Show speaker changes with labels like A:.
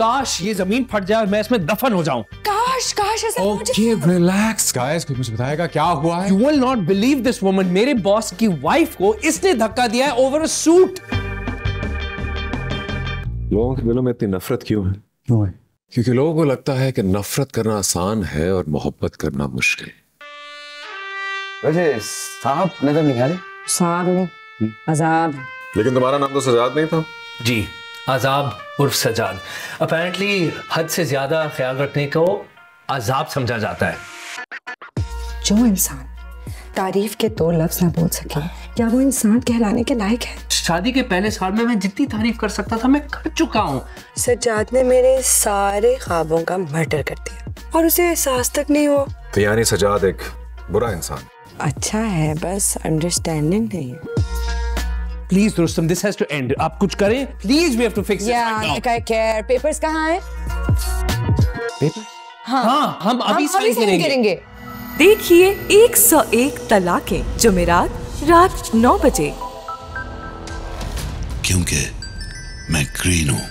A: काश ये ज़मीन फट जाए और मैं इसमें दफन हो जाऊँ।
B: काश काश ऐसा हो जाए।
C: ओके रिलैक्स गाइस कोई मुझे बताएगा क्या हुआ है?
A: You will not believe this woman मेरे बॉस की वाइफ को इसने धक्का दिया है ओवर अ सूट
C: लोगों के दिलों में इतनी नफरत क्यों है? क्यों है? क्योंकि लोगों को लगता है कि नफरत करना आसान है और मोहब्बत करना मुश्किल।
D: वैसे साहब नज़र नहीं आ रहे?
B: साहब नहीं आज़ाद
C: लेकिन तुम्हारा नाम तो सजाद नहीं था?
A: जी। आजाब उर्फ़ सजाद। अपेरेंटली हद से ज़्यादा ख्याल रखने को आजाब समझा जाता है।
B: जो इंसान तारीफ़ के दो लफ्ज ना बोल सके क्या वो इंसान कहलाने के लायक है?
A: शादी के पहले साल में मैं जितनी तारीफ़ कर सकता था मैं कर चुका हूँ।
B: सज्जाद ने मेरे सारे ख्वाबों का मर्डर कर दिया और उसे एहसास तक नहीं हुआ।
C: तो यानी सजाद एक बुरा इंसान।
B: अच्छा है बस अंडरस्टैंडिंग नहीं है।
A: Please Rustam this has to end आप कुछ करें? Please we have to fix
B: care papers कहाँ हैं?
A: हाँ. हम अभी साइन करेंगे।
B: करेंगे।
E: देखिए 101 तलाकें जुमेरात रात 9 बजे।
F: क्योंकि मैं ग्रीन हूँ।